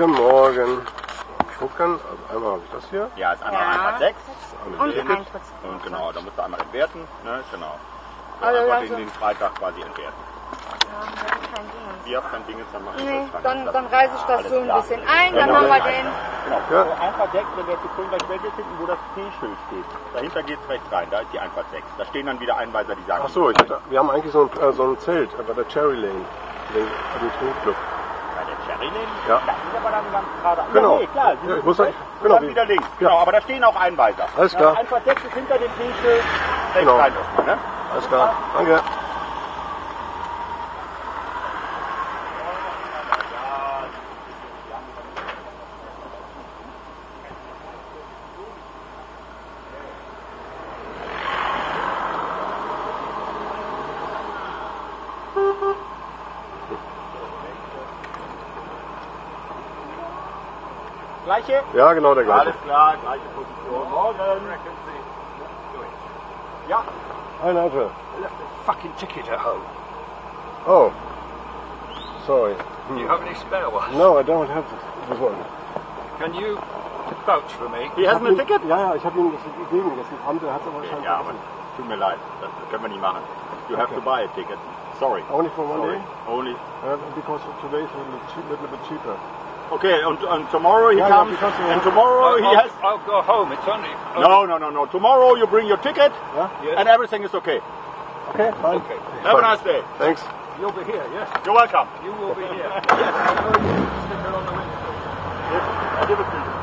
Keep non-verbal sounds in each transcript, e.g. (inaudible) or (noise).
Guten Morgen. Gucken, also einmal habe ich das hier. Ja, ist einmal Ja. einfach 6. Und ein. Und genau, da musst du einmal entwerten. Ne? Genau. So, Also, einfach also- den, den Freitag quasi entwerten. Ja, kein Ding. Ihr habt kein Ding, dann machen wir Nee, das dann, dann reise ich das Alles so ein klar. bisschen ein, dann Genau, haben wir den. Genau. Ja. So Einfahrt 6, wenn wir jetzt die Kölner Quelle finden, wo das T-Schild steht. Dahinter geht es rechts rein, da ist die Einfahrt 6. Da stehen dann wieder Einweiser, die sagen. Ach so, ich hatte, wir haben eigentlich so ein, äh, so ein Zelt bei der Cherry Lane, den Abiturclub. Bei Lane? Ja. Das ist aber dann ganz gerade. Genau. Nee, klar. Sie Ja, ich muss da- rechts, genau, dann wie- wieder links. Ja. Genau, aber da stehen auch Einweiser. Alles klar. Einfahrt 6 ist hinter dem T-Schild. Rechts Genau. rein ne? Alles klar, danke. Ja, genau der gleiche. Alles klar, gleiche Position. Morgen. Ja. Hi Nigel. fucking ticket at home. Oh, sorry. Do you have any spare ones? No, I don't have this, one. Can you vouch for me? He has a ticket? Ja, ja, ich habe ihm das gegeben, das Amt, er hat aber wahrscheinlich Ja, aber tut mir leid, das können wir nicht machen. You have to buy a ticket. Sorry. Only for one Sorry. day? Only. Uh, because today is a little, cheap, little bit cheaper. Okay, and, and tomorrow he Yeah, yeah, comes, because we and tomorrow I'll, he has... I'll go home. It's only. No, no, no, no. Tomorrow you bring your ticket Yeah? Yes. and everything is okay. Okay, fine. Okay. Have a nice day. Thanks. You'll be here, yes? You're welcome. You will be here. yes, I know you put the on the window. Yes, I'll give it to you.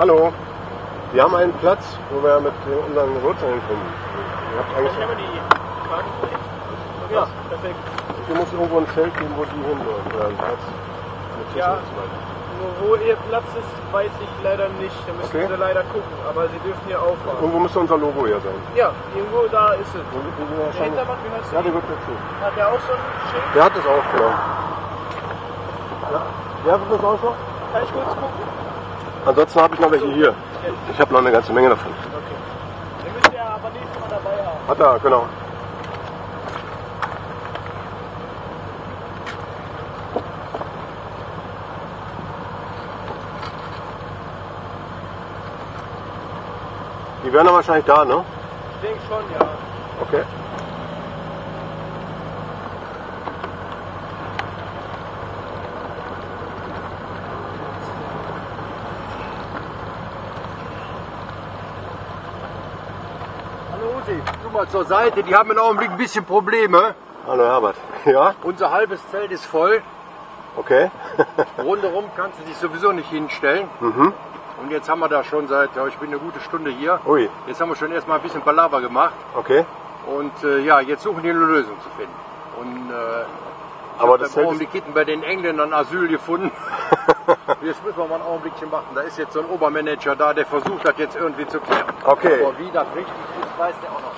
Hallo. Wir haben einen Platz, wo wir mit unseren Geburtstag hinkommen. Ihr habt eigentlich, Ja, perfekt. hier muss irgendwo ein Zelt geben, wo die hin wollen. Oder ein Platz Ja. so wo ihr Platz ist, weiß ich leider nicht. Da müssen Okay. Sie leider gucken. Aber Sie dürfen hier auffahren. Irgendwo müsste unser Logo hier sein. Ja, irgendwo da ist es. Den wir Der Hintermann, wie heißt Ja, der? der wird dazu. Hat der auch so ein Schild? Der hat es auch, genau. Ja, der wird das auch noch? Kann ich kurz gucken? Ansonsten habe ich noch welche hier. Ich habe noch eine ganze Menge davon. Okay. Den müsst ihr aber nächstes Mal dabei haben. Hat er, genau. Die wären dann wahrscheinlich da, ne? Ich denke schon, ja. Okay. Hallo Usi, du mal zur Seite, die haben im Augenblick ein bisschen Probleme. Hallo Herbert. (laughs) Ja, Unser halbes Zelt ist voll. okay. (laughs) Rundherum kannst du dich sowieso nicht hinstellen. mhm. Und jetzt haben wir da schon seit, ich bin eine gute Stunde hier. Ui, Jetzt haben wir schon erstmal ein bisschen Palaver gemacht. okay. Und äh, ja, jetzt suchen die eine Lösung zu finden. Und äh, ich Aber das ist... Augenblick hinten bei den Engländern Asyl gefunden. (laughs) Jetzt müssen wir mal ein Augenblickchen warten. Da ist jetzt so ein Obermanager da, der versucht das jetzt irgendwie zu klären. Okay. Aber wie das richtig ist, weiß der auch noch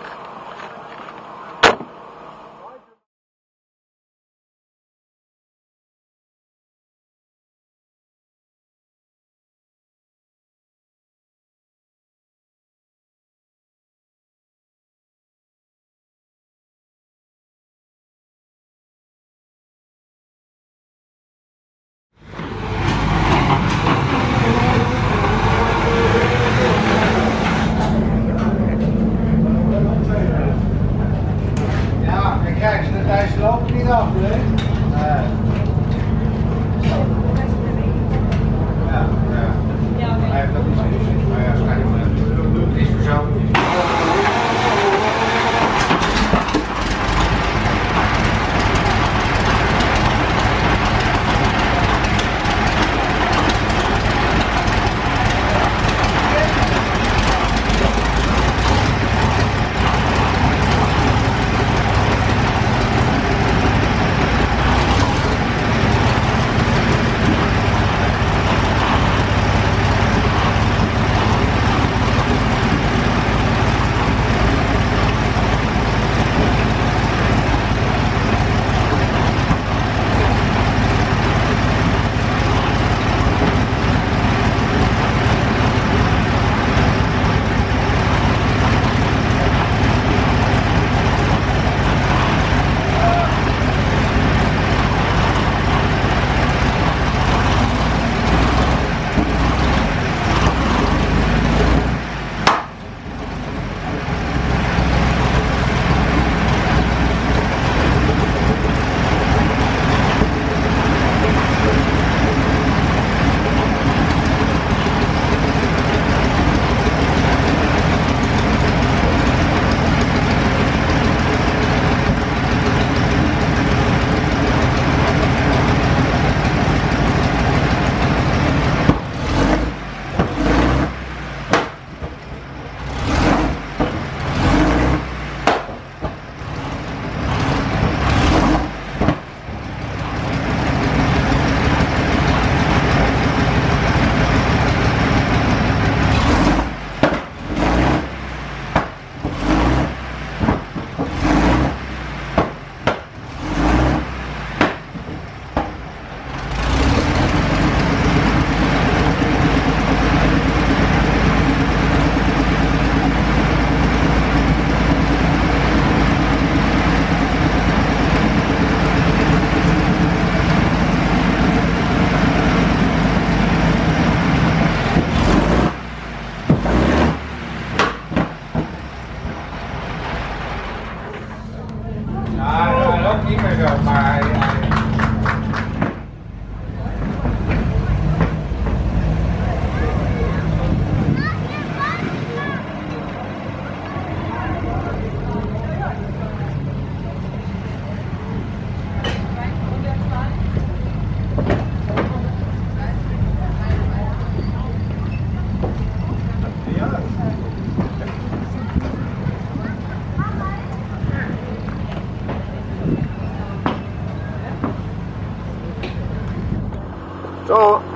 No,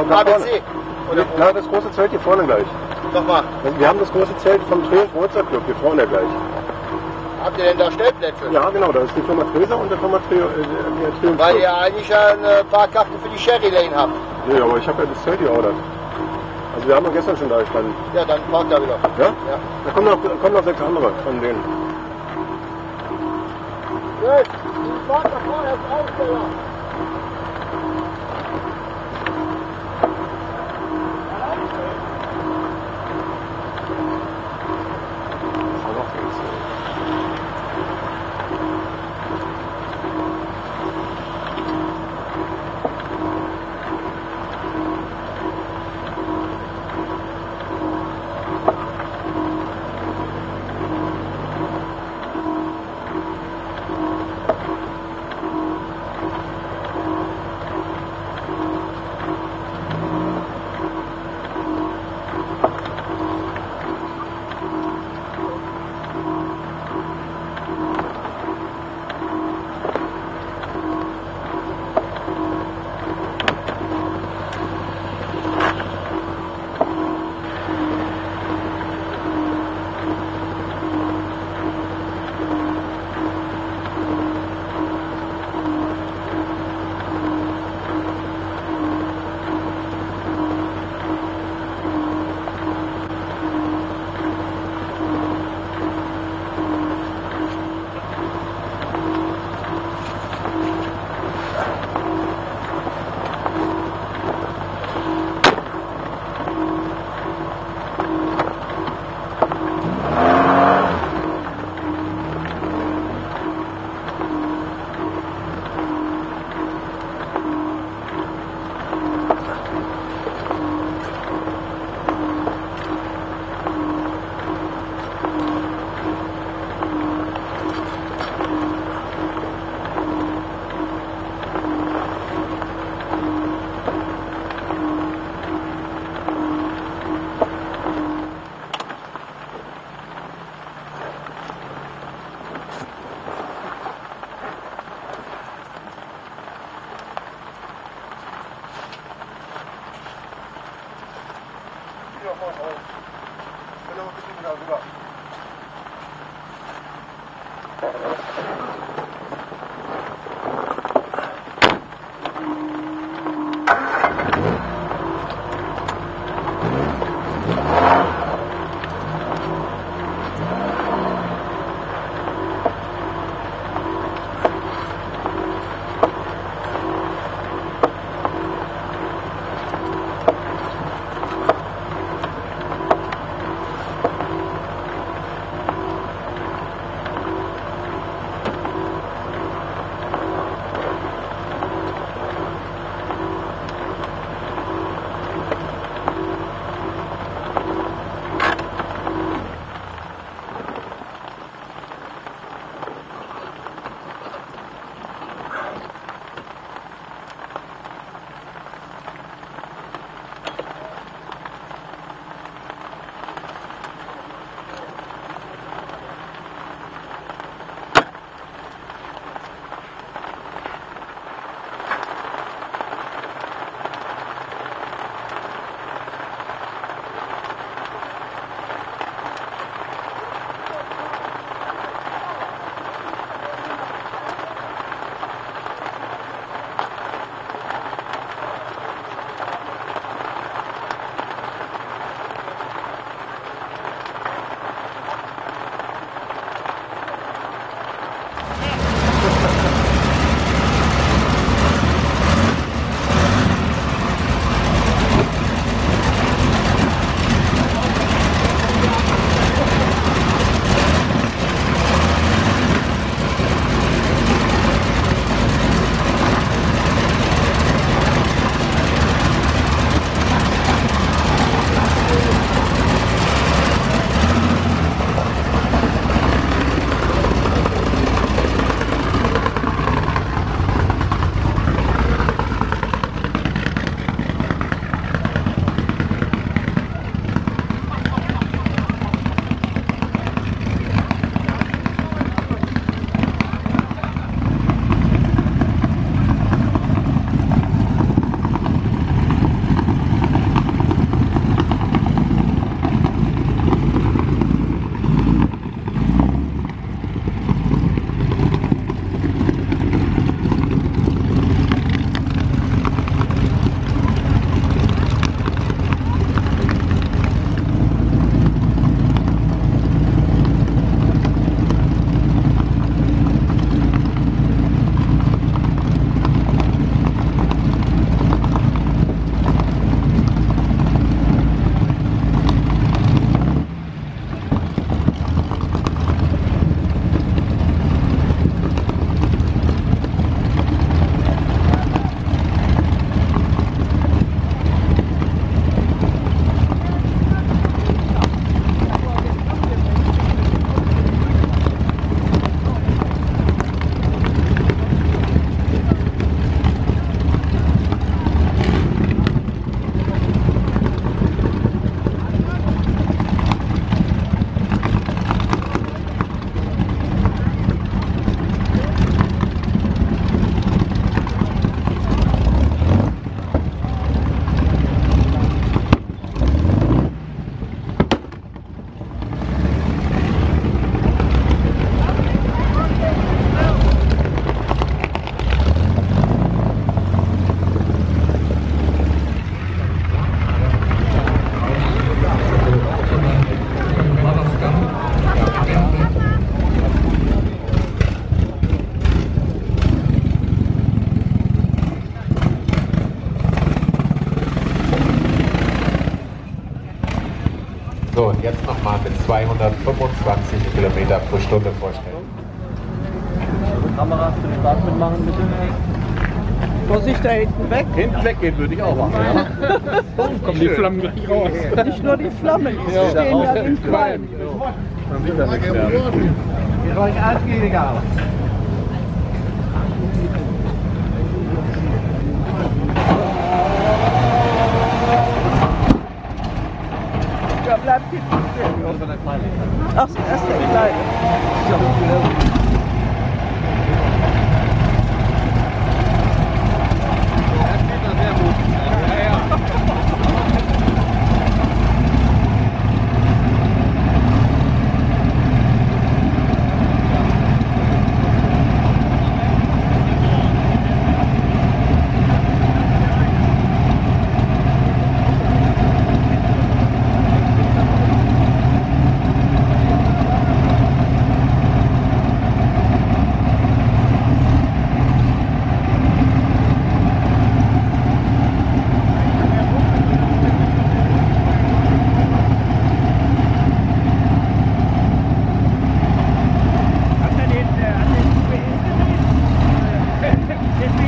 Wo? Na, da vorne. ABC. Oder Na, das große Zelt hier vorne gleich. nochmal, Wir haben das große Zelt vom Triumph Wolzer Club hier vorne gleich. habt ihr denn da Stellplätze? Ja, genau, da ist die Firma Tröser und die Firma Trio, äh, der Triumph Weil ihr eigentlich ja ein paar Karten für die Sherry Lane habt. Nee, aber ich habe ja das Zelt geordert. Also wir haben ja gestern schon da gestanden. Ja, dann parkt da wieder. Ja? Ja. Da kommen noch, da kommen noch sechs andere von denen. Gut, ich fahrt da vorne als Aussteller. Vorsicht, da hinten weg. Hinten weggehen würde ich auch machen. Ja. (laughs) Kommen die Flammen gleich raus. Nicht nur die Flammen, die stehen ja in klein. Dann sieht das nichts mehr. Ihr wollt alles egal. Ja, bleibt stehen. Ach, das ist der Kleine. 50-50.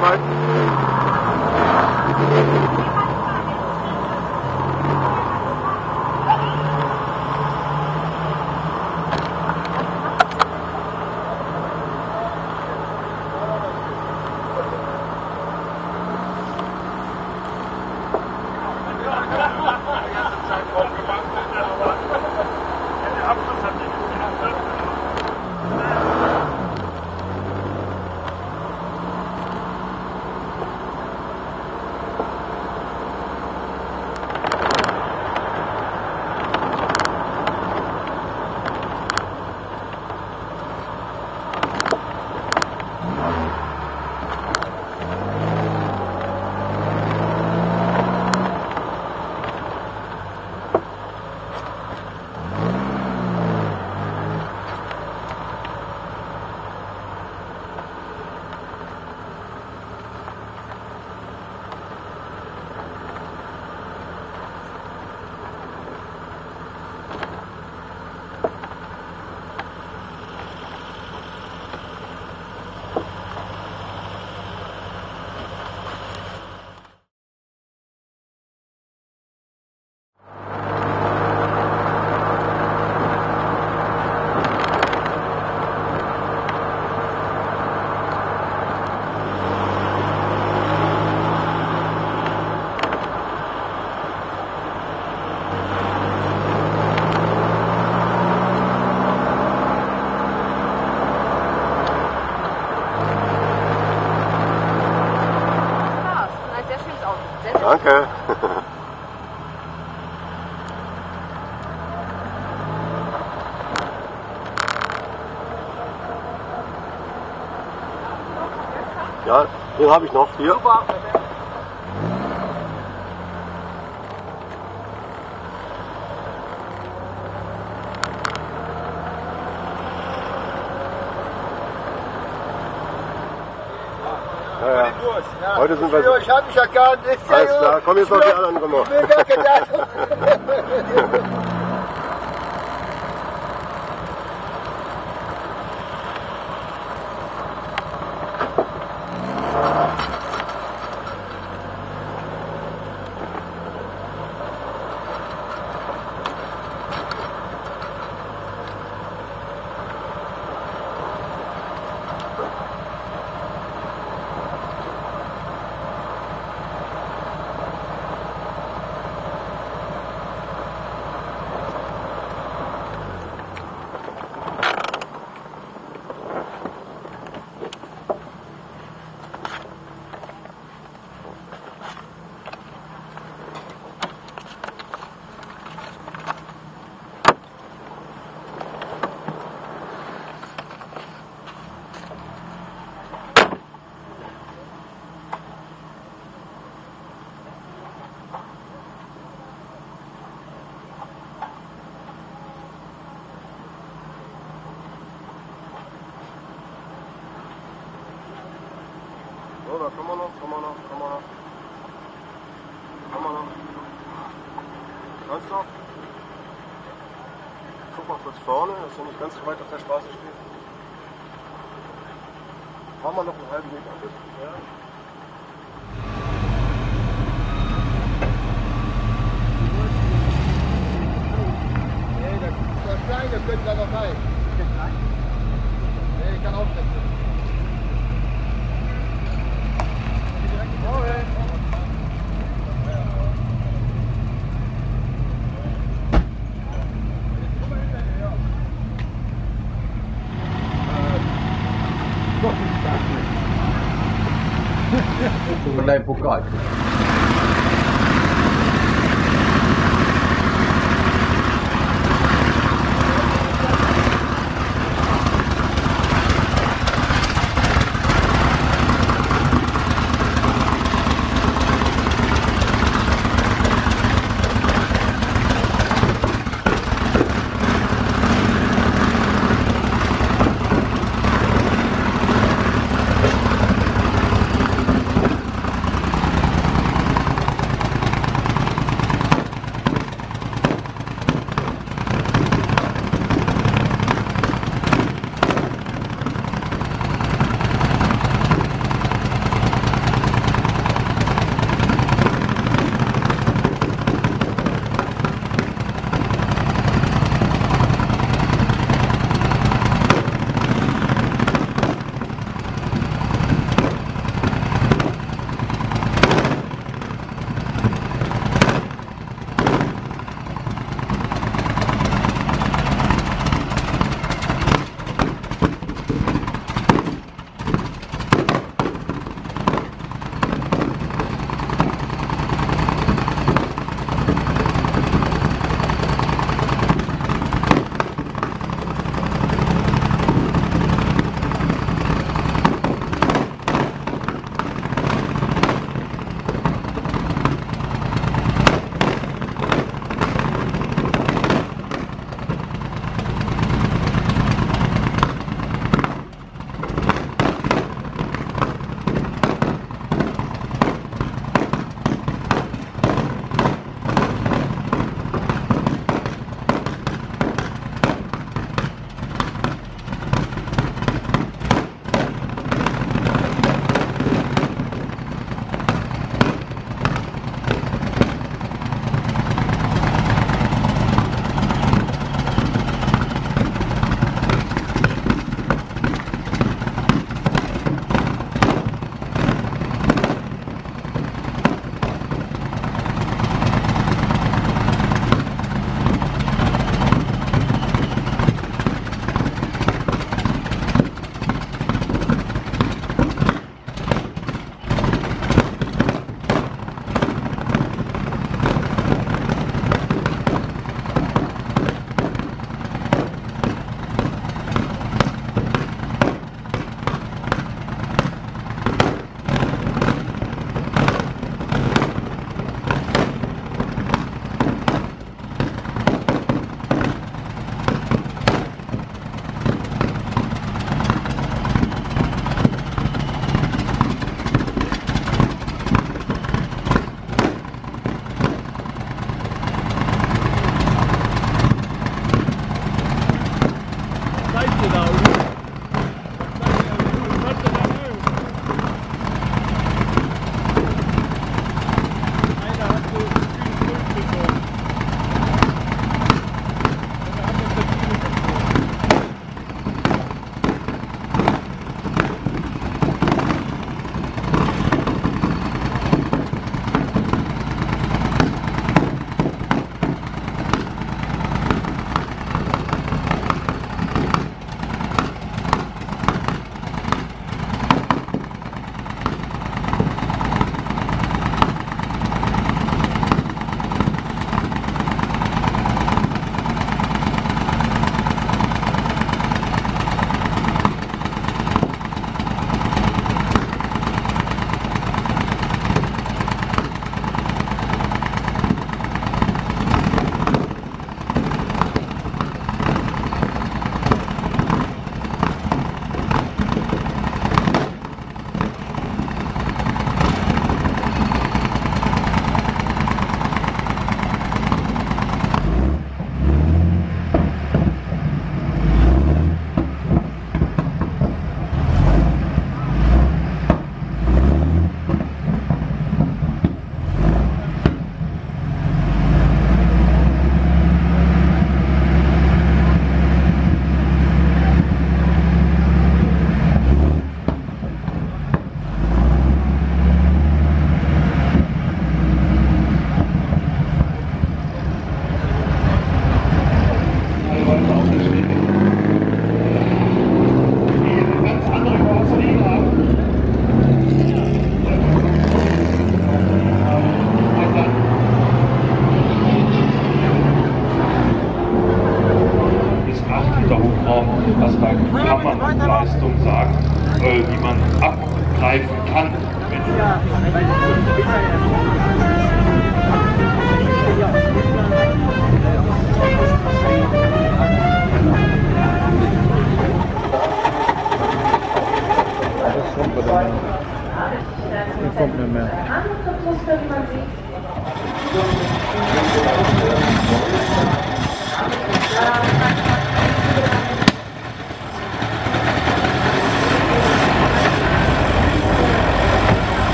Das den habe ich noch. Hier. Ja, ja. Heute sind wir. Ich hab mich nicht. Alles klar, komm jetzt noch die anderen gemacht. Ich will gar keine (laughs) So, da kommen wir noch, kommen wir noch, kommen wir noch. Kommen wir noch. Kannst du? Guck mal kurz er nicht ganz so weit auf der Straße steht. Fahren wir noch einen halben Weg an. Ja. Das Kleine könnte da noch rein. Nee, ich kann aufsetzen. Schon deinen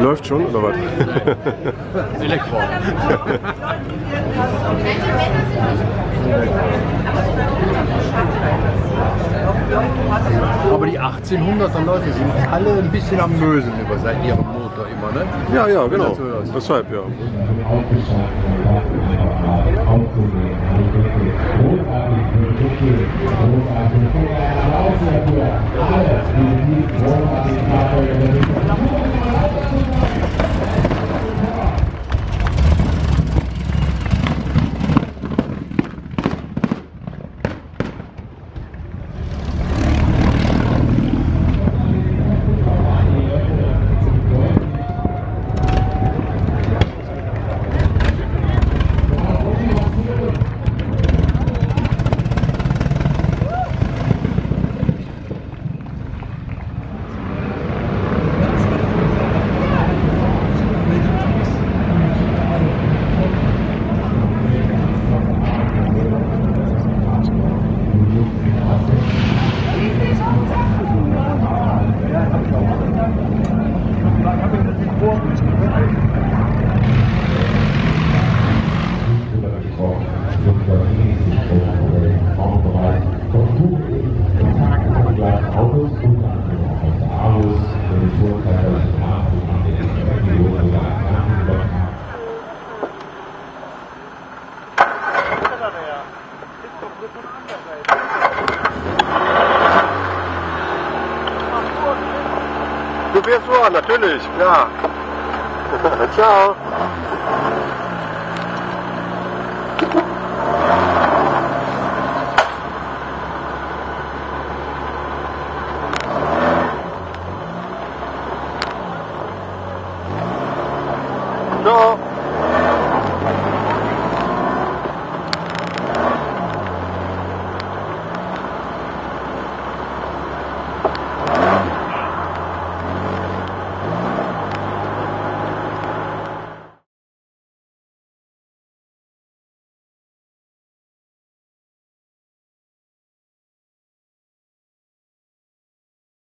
Läuft schon oder was? (laughs) Elektro. Aber die 1800er Leute sind alle ein bisschen am Mösen über seit ihrem Motor immer, ne? Ja, ja, genau. Deshalb, ja. Du fährst vor, natürlich, klar. 呵呵呵跳